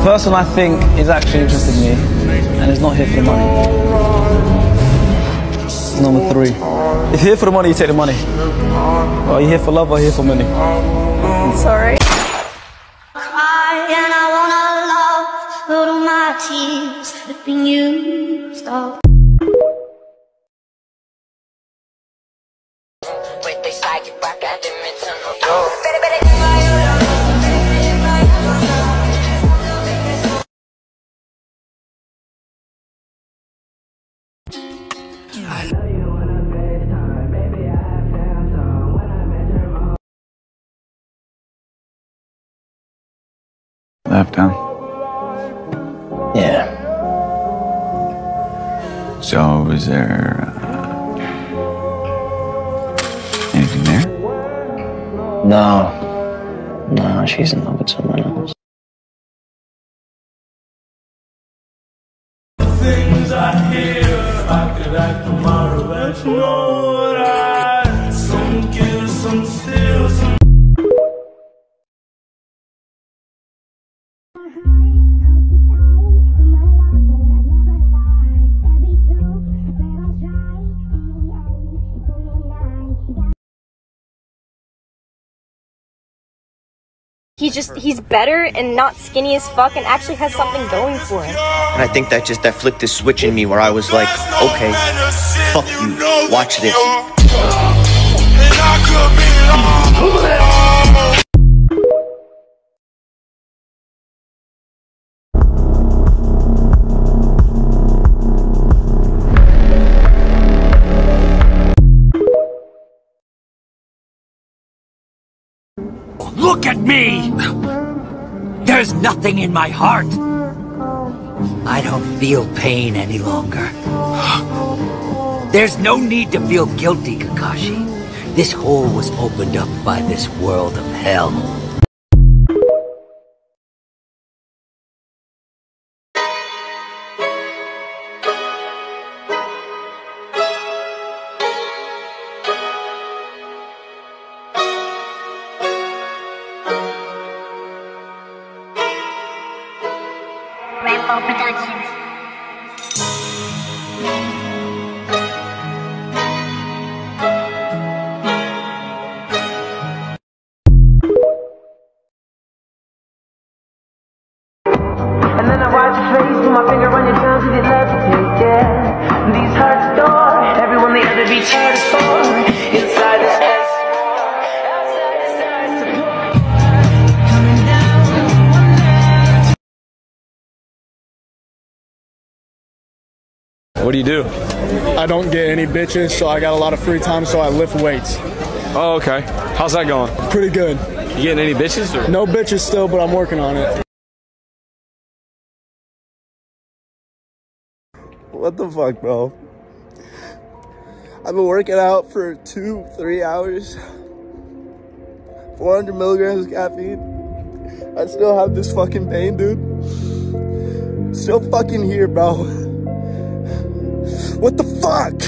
The person I think is actually interested in me and is not here for the money. Number three. If you're here for the money, you take the money. Well, are you here for love or are you here for money? Sorry. cry and I wanna love, but all Left, huh? Yeah. So, was there uh, anything there? No. No, she's in love with someone else. Things I hear. I could act tomorrow, but you He just, he's better and not skinny as fuck and actually has something going for him. And I think that just that flipped the switch in me where I was like, okay, fuck you, watch this. Look at me! There's nothing in my heart. I don't feel pain any longer. There's no need to feel guilty, Kakashi. This hole was opened up by this world of hell. Rainbow Productions. And then I watch your face, put my finger on your tongue, you love to take it. These hearts adore everyone the other beats hard What do you do? I don't get any bitches, so I got a lot of free time, so I lift weights. Oh, okay. How's that going? Pretty good. You getting any bitches? Or? No bitches still, but I'm working on it. What the fuck, bro? I've been working out for two, three hours. 400 milligrams of caffeine. I still have this fucking pain, dude. Still fucking here, bro. What the fuck?